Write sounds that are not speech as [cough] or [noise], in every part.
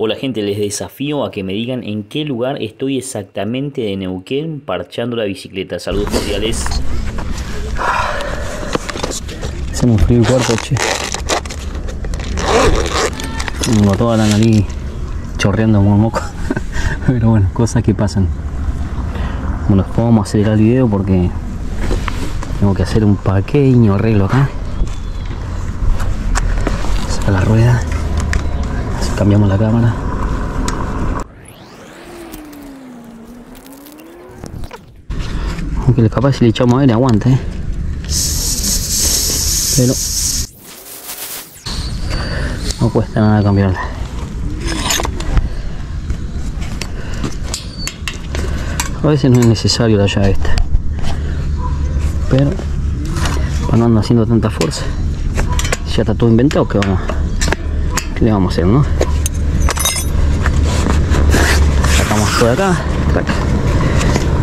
Hola gente, les desafío a que me digan en qué lugar estoy exactamente de Neuquén parchando la bicicleta. Saludos cordiales. Hacemos frío el cuarto, che. Tengo toda la nariz chorreando como moco. [laughs] Pero bueno, cosas que pasan. Bueno, después vamos a acelerar el video porque tengo que hacer un pequeño arreglo acá. Saca la rueda. Cambiamos la cámara. Aunque capaz si le echamos aire aguanta, eh. Pero no cuesta nada cambiarla. A veces no es necesario la llave esta. Pero para no andar haciendo tanta fuerza. Ya está todo inventado, ¿qué vamos? ¿Qué le vamos a hacer, no? De acá.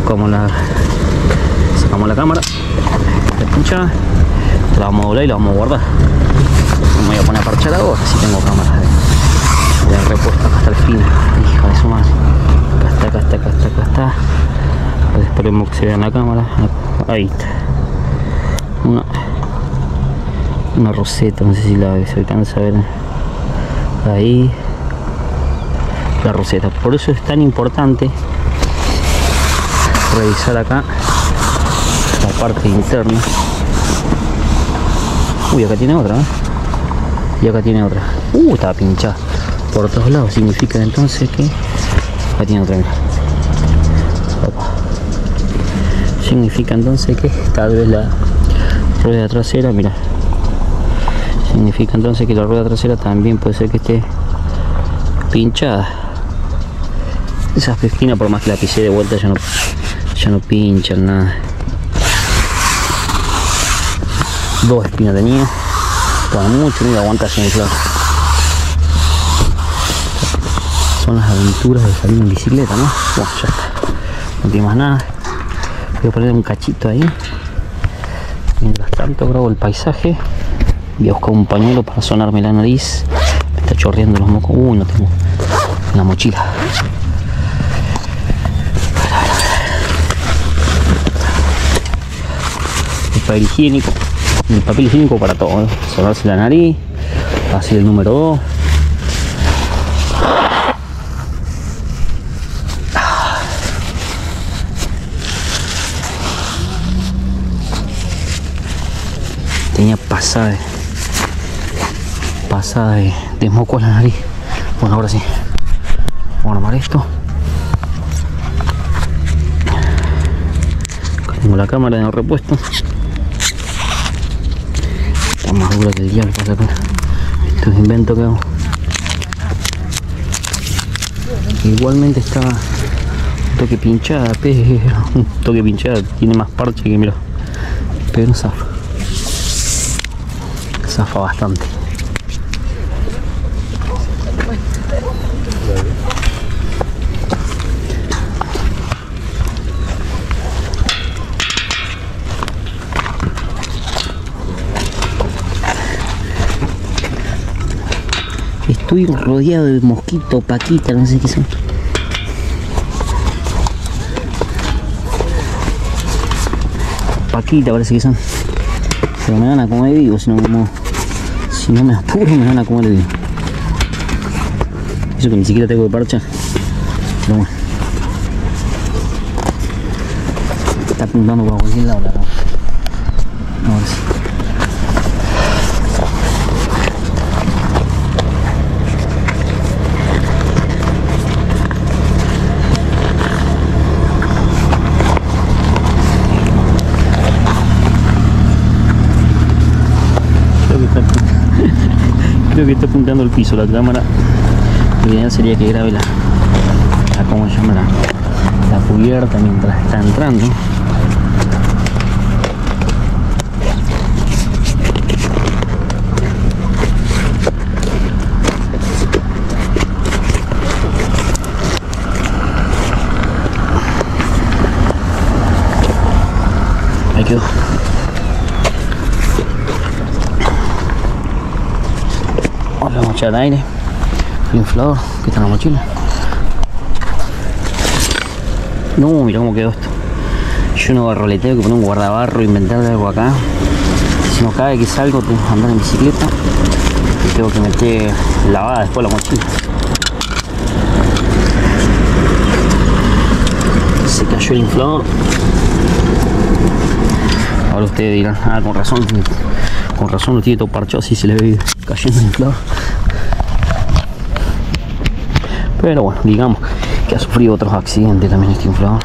Como la sacamos la cámara. La. La vamos a doblar y la vamos a guardar. Me voy a poner a parchar ahora, así tengo cámaras de, de repuesto acá hasta el fin. Hija de su madre. Acá está, acá está, acá está, acá está. Esperemos que se vea en la cámara. Ahí está. Una, una roseta, no sé si la se alcanza a ver. Ahí. La roseta. Por eso es tan importante revisar acá la parte interna. Uy, acá tiene otra, ¿eh? Y acá tiene otra. Uh, está pinchada por todos lados. Significa entonces que acá tiene otra. mira. Significa entonces que tal vez la rueda trasera, mira. Significa entonces que la rueda trasera también puede ser que esté pinchada. Esas espinas por más que la pisé de vuelta ya no, ya no pinchan nada. Dos espinas tenía. Para mucho no iba a aguantar sin. Son las aventuras de salir en bicicleta, ¿no? Bueno. No tiene más nada. Voy a poner un cachito ahí. Mientras tanto grabo el paisaje. Voy a buscar un pañuelo para sonarme la nariz. Me está chorreando los mocos. Uy, no tengo la mochila. Papel higiénico. El papel higiénico para todo. ¿eh? Sonarse la nariz. Así el número 2. tenía pasada de, pasada de, moco en la nariz bueno ahora sí vamos a armar esto tengo la cámara de repuesto está más dura que el diablo para sacar estos inventos que hago igualmente está un toque pinchada pero [laughs] un toque pinchada tiene más parche que mira pero zafa zafa bastante. Estoy rodeado de mosquito, paquita, no sé qué son. Paquita parece que son. Pero me van a comer vivo si no, no- si no me apuro me van a comer vivo. Eso que ni siquiera tengo de parcha. Pero bueno. Está apuntando para cualquier lado la cámara. Ahora sí. Creo que está, que está apuntando el piso la cámara. Lo ideal sería que grabe la, ¿cómo se? La, la cubierta mientras está entrando. Ahí quedó. Ahora vamos a echar aire. inflador que está en la mochila. No, mira cómo quedó esto. Yo no le tengo que poner un guardabarro, inventar algo acá. Si no cae que salgo, tengo que andar en bicicleta. Y tengo que meter lavada después la mochila. Se cayó el inflador. Ahora ustedes dirán, ah, con razón, con razón lo tiene todo parchado así se le ve cayendo el inflador. Pero bueno, digamos que ha sufrido otros accidentes también este inflador.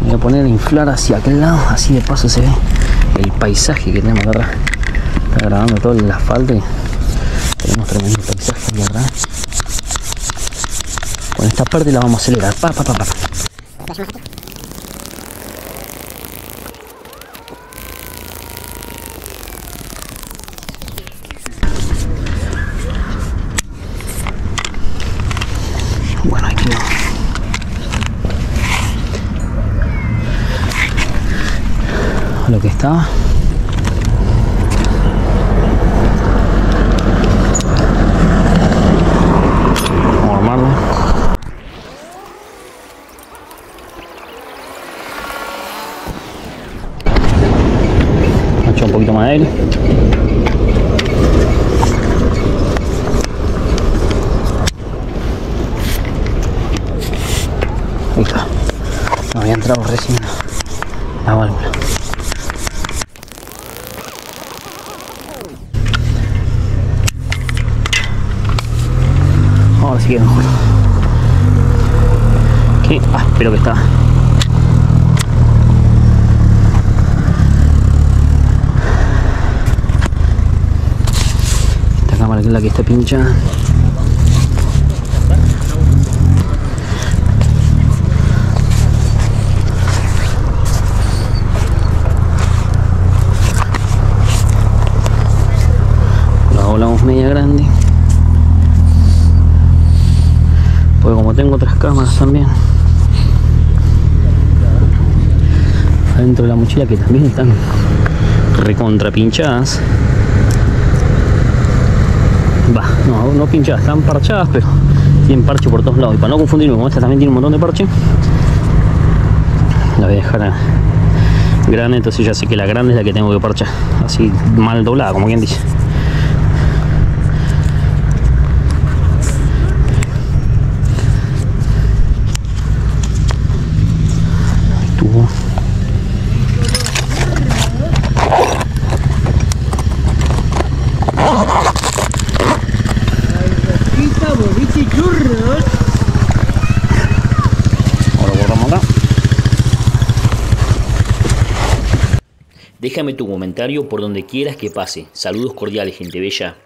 Voy a poner a inflar hacia aquel lado, así de paso se ve el paisaje que tenemos atrás. Está grabando todo el asfalto y tenemos tremendo paisaje aquí atrás. Con esta parte la vamos a acelerar. Pa, pa. Está. Un poquito más de aire. Ahí. No había entrado recién la válvula. Ahora sí que mejor. Qué áspero que está. Esta cámara que es la que está pinchada. La doblamos media grande. Porque como tengo otras cámaras también. Adentro de la mochila que también están recontra pinchadas. Va, no, no pinchadas, están parchadas, pero tienen parche por todos lados. Y para no confundirme, como esta también tiene un montón de parche, la voy a dejar grande, entonces ya sé que la grande es la que tengo que parchar. Así mal doblada, como quien dice. Ahí estuvo. Ahora acá. Déjame tu comentario por donde quieras que pase. Saludos cordiales, gente bella.